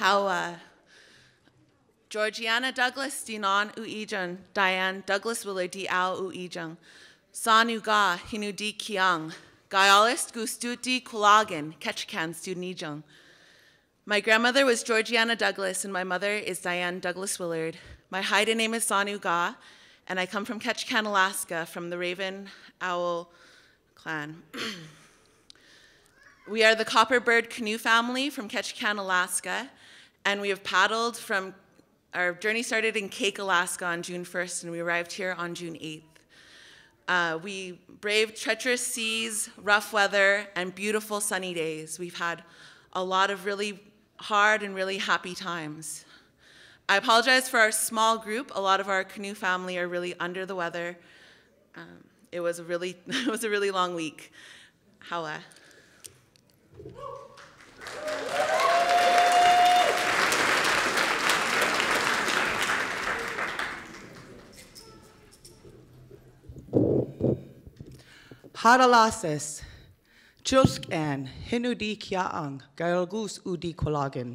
Uh, Georgiana Douglas dinon u ijan, Diane Douglas Willard di al. Sanu ga hinu di kiang. Gaialist gustuti kulagan, ketchikan studnijang. My grandmother was Georgiana Douglas, and my mother is Diane Douglas Willard. My Haida name is Sanu Ga, and I come from Ketchikan, Alaska, from the Raven Owl clan. we are the Copperbird Canoe family from Ketchikan, Alaska, and we have paddled from our journey started in Kake, Alaska on June 1st, and we arrived here on June 8th. Uh, we braved treacherous seas, rough weather, and beautiful sunny days. We've had a lot of really hard and really happy times. I apologize for our small group. A lot of our canoe family are really under the weather. Um, it was a really, it was a really long week. However. Haralases, Chuskan, Hinudi Kiaang, Gailgus Udi Kolagan.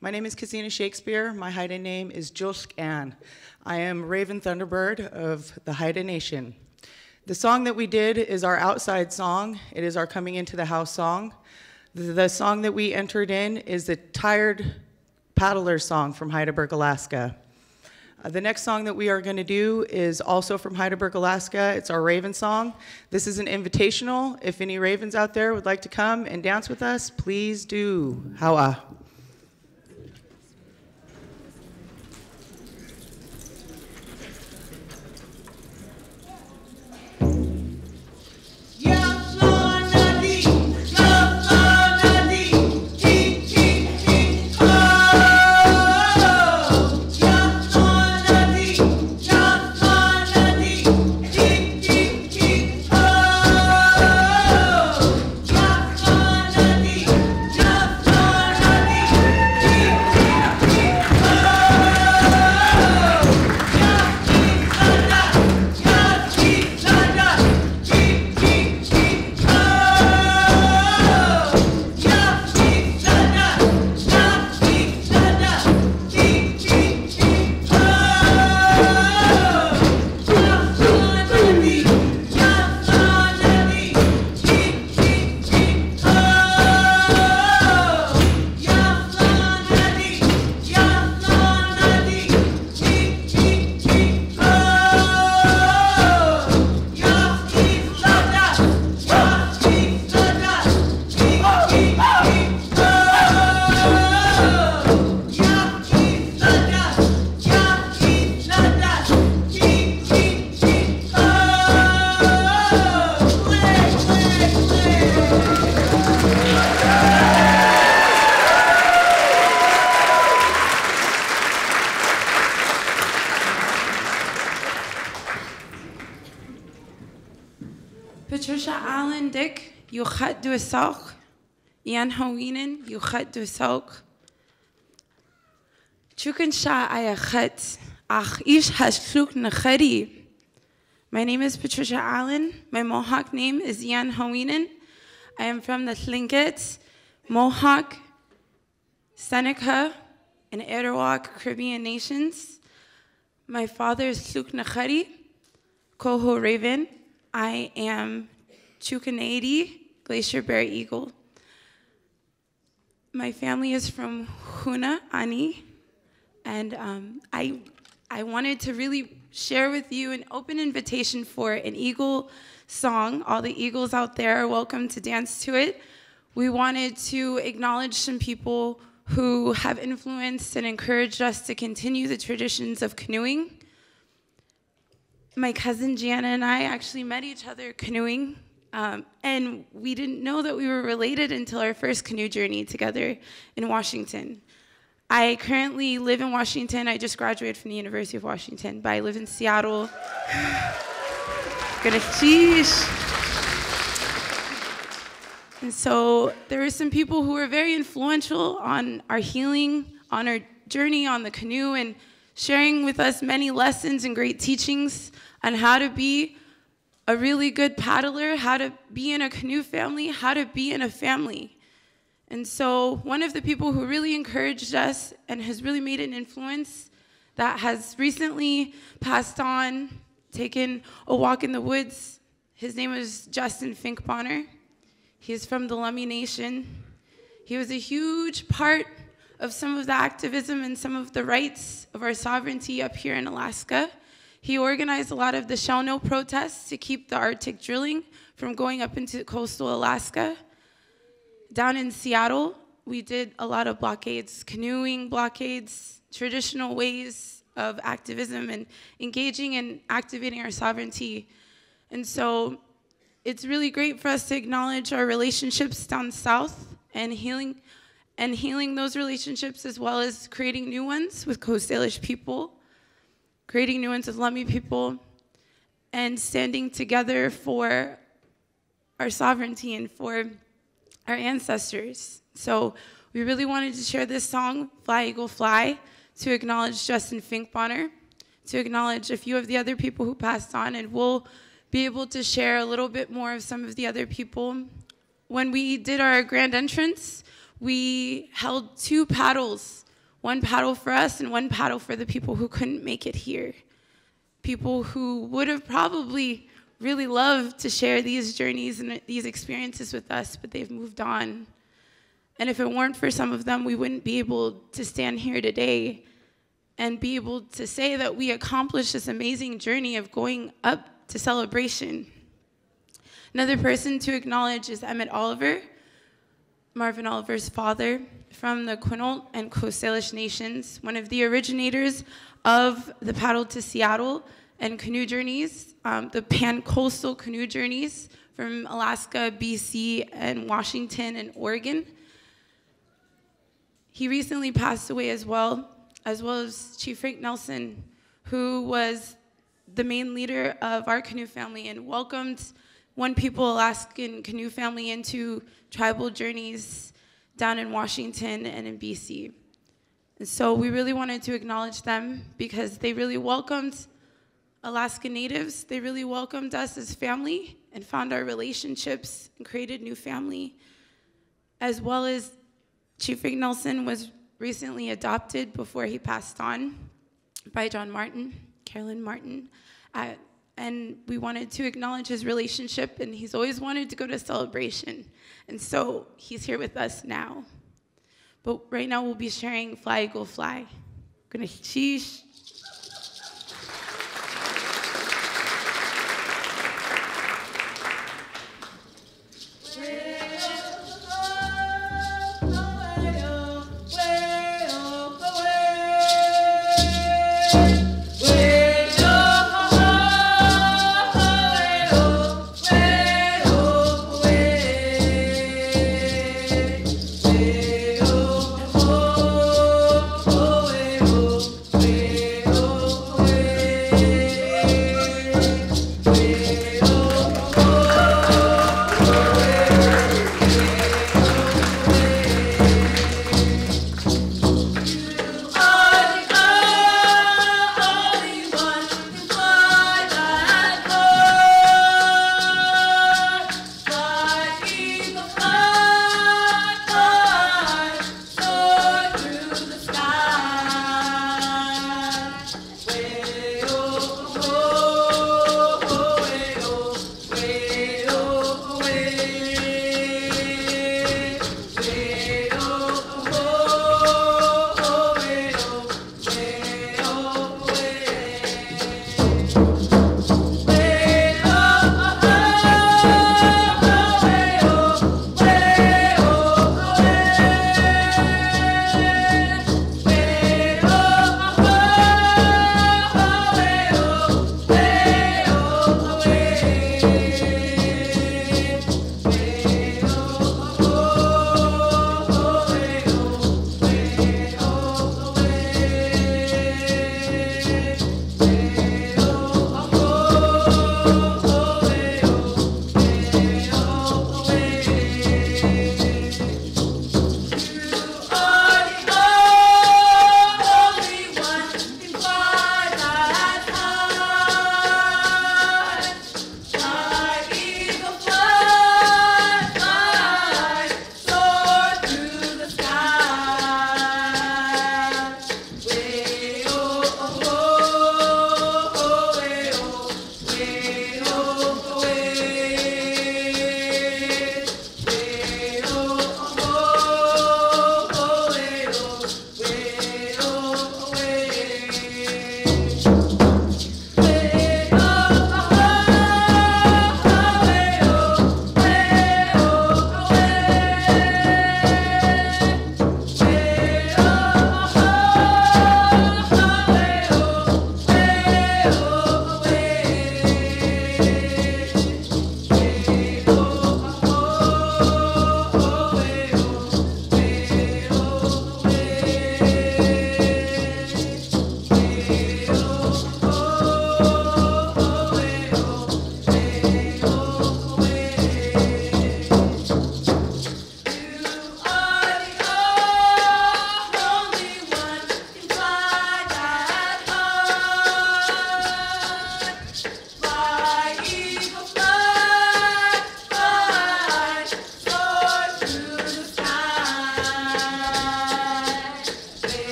My name is Casina Shakespeare. My Haida name is Josk Ann. I am Raven Thunderbird of the Haida Nation. The song that we did is our outside song. It is our coming into the house song. The, the song that we entered in is the Tired Paddler song from Hydaburg, Alaska. Uh, the next song that we are going to do is also from Hydaburg, Alaska. It's our Raven song. This is an invitational. If any Ravens out there would like to come and dance with us, please do. Hawa. Hawinen, Yuchat Ayachat, Ach Ish Hashluk Nakhari. My name is Patricia Allen. My Mohawk name is Ian Hawinen. I am from the Tlingit, Mohawk, Seneca, and Arawak Caribbean nations. My father is Sluk Nakhari, Koho Raven. I am Chukanadi, Glacier Bear Eagle. My family is from Hoonah, Ani, and um, I, I wanted to really share with you an open invitation for an eagle song. All the eagles out there are welcome to dance to it. We wanted to acknowledge some people who have influenced and encouraged us to continue the traditions of canoeing. My cousin Jana and I actually met each other canoeing um, and we didn't know that we were related until our first canoe journey together in Washington. I currently live in Washington. I just graduated from the University of Washington, but I live in Seattle. Gonna. And so there were some people who were very influential on our healing, on our journey on the canoe, and sharing with us many lessons and great teachings on how to be a really good paddler, how to be in a canoe family, how to be in a family. And so, one of the people who really encouraged us and has really made an influence that has recently passed on, taken a walk in the woods, his name is Justin Finkbonner. He's from the Lummi Nation. He was a huge part of some of the activism and some of the rights of our sovereignty up here in Alaska. He organized a lot of the shell no protests to keep the Arctic drilling from going up into coastal Alaska. Down in Seattle, we did a lot of blockades, canoeing blockades, traditional ways of activism and engaging and activating our sovereignty. And so it's really great for us to acknowledge our relationships down south and healing and healing those relationships as well as creating new ones with Coast Salish people creating new with Lummi people, and standing together for our sovereignty and for our ancestors. So we really wanted to share this song, Fly Eagle Fly, to acknowledge Justin Finkbonner, to acknowledge a few of the other people who passed on, and we'll be able to share a little bit more of some of the other people. When we did our grand entrance, we held two paddles one paddle for us and one paddle for the people who couldn't make it here. People who would have probably really loved to share these journeys and these experiences with us, but they've moved on. And if it weren't for some of them, we wouldn't be able to stand here today and be able to say that we accomplished this amazing journey of going up to celebration. Another person to acknowledge is Emmett Oliver, Marvin Oliver's father, from the Quinault and Coast Salish nations, one of the originators of the Paddle to Seattle and canoe journeys, um, the pan-coastal canoe journeys from Alaska, BC, and Washington and Oregon. He recently passed away as well, as well as Chief Frank Nelson, who was the main leader of our canoe family and welcomed One People Alaskan canoe family into tribal journeys down in Washington and in BC. And so we really wanted to acknowledge them because they really welcomed Alaska Natives. They really welcomed us as family and found our relationships and created new family, as well as Chief Frank Nelson was recently adopted before he passed on by John Martin, Carolyn Martin. Uh, and we wanted to acknowledge his relationship, and he's always wanted to go to celebration. And so he's here with us now. But right now we'll be sharing Fly Go Fly. I'm gonna sheesh.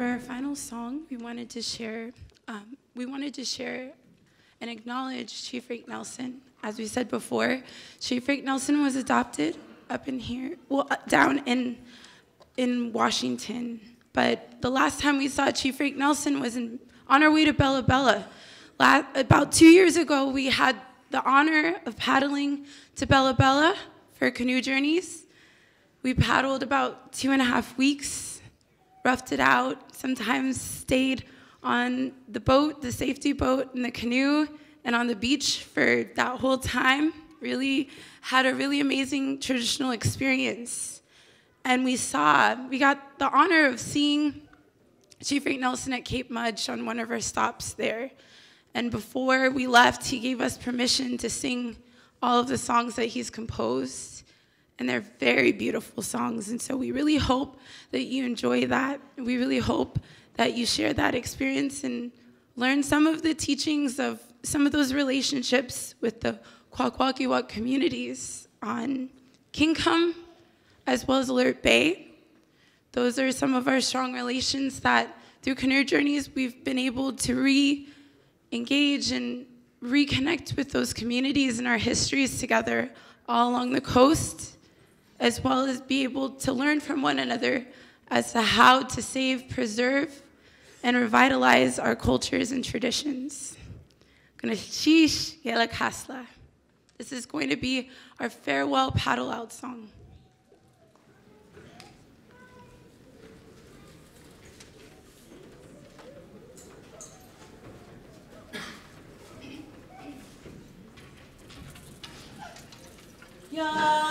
For our final song, we wanted to share, um, we wanted to share and acknowledge Chief Rick Nelson. As we said before, Chief Rick Nelson was adopted up in here, well, uh, down in in Washington. But the last time we saw Chief Rick Nelson was in, on our way to Bella Bella. La about two years ago, we had the honor of paddling to Bella Bella for canoe journeys. We paddled about two and a half weeks, roughed it out, sometimes stayed on the boat, the safety boat, and the canoe, and on the beach for that whole time. Really had a really amazing traditional experience. And we saw, we got the honor of seeing Chief Rick Nelson at Cape Mudge on one of our stops there. And before we left, he gave us permission to sing all of the songs that he's composed. And they're very beautiful songs. And so we really hope that you enjoy that. We really hope that you share that experience and learn some of the teachings of some of those relationships with the Kwakwaka'wakw communities on Kingcome as well as Alert Bay. Those are some of our strong relations that through canoe journeys we've been able to re engage and reconnect with those communities and our histories together all along the coast, as well as be able to learn from one another as to how to save, preserve, and revitalize our cultures and traditions. This is going to be our farewell paddle out song. Yeah.